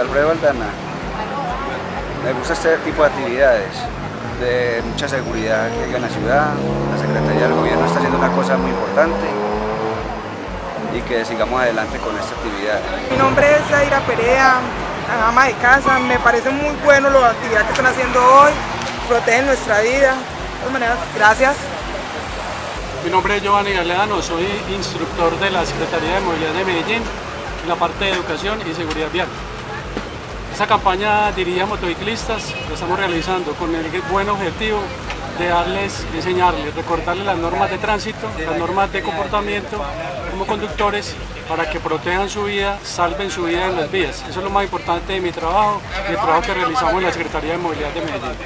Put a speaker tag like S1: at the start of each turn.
S1: Alfredo Aldana. Me gusta este tipo de actividades, de mucha seguridad que hay en la ciudad. La Secretaría del Gobierno está haciendo una cosa muy importante y que sigamos adelante con esta actividad.
S2: Mi nombre es Zaira Perea, ama de casa. Me parece muy bueno la actividad que están haciendo hoy. Protegen nuestra vida. De todas maneras, gracias.
S3: Mi nombre es Giovanni Galeano, soy instructor de la Secretaría de Movilidad de Medellín en la parte de educación y seguridad vial. Esta campaña dirigida a motociclistas la estamos realizando con el buen objetivo de darles, enseñarles, recordarles las normas de tránsito, las normas de comportamiento como conductores para que protejan su vida, salven su vida en las vías. Eso es lo más importante de mi trabajo el trabajo que realizamos en la Secretaría de Movilidad de Medellín.